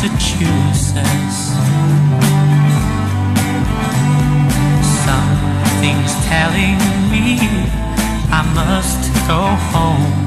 Massachusetts. Something's telling me I must go home.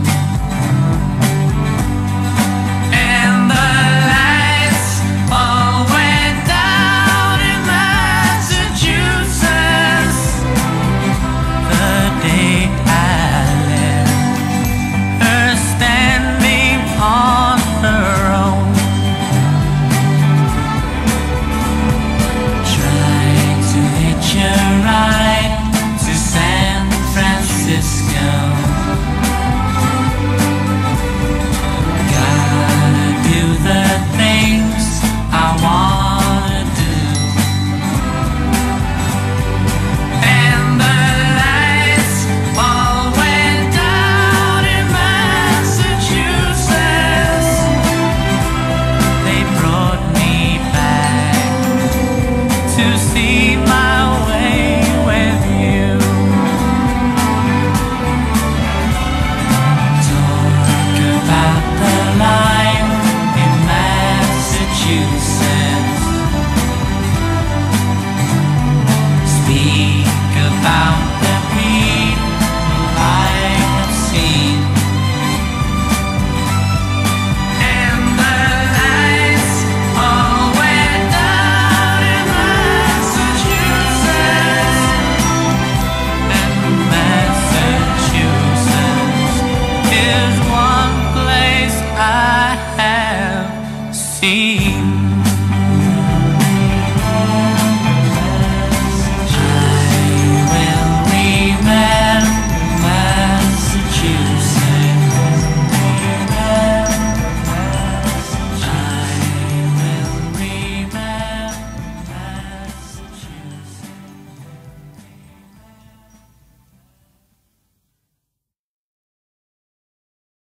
to see. is one place I have seen.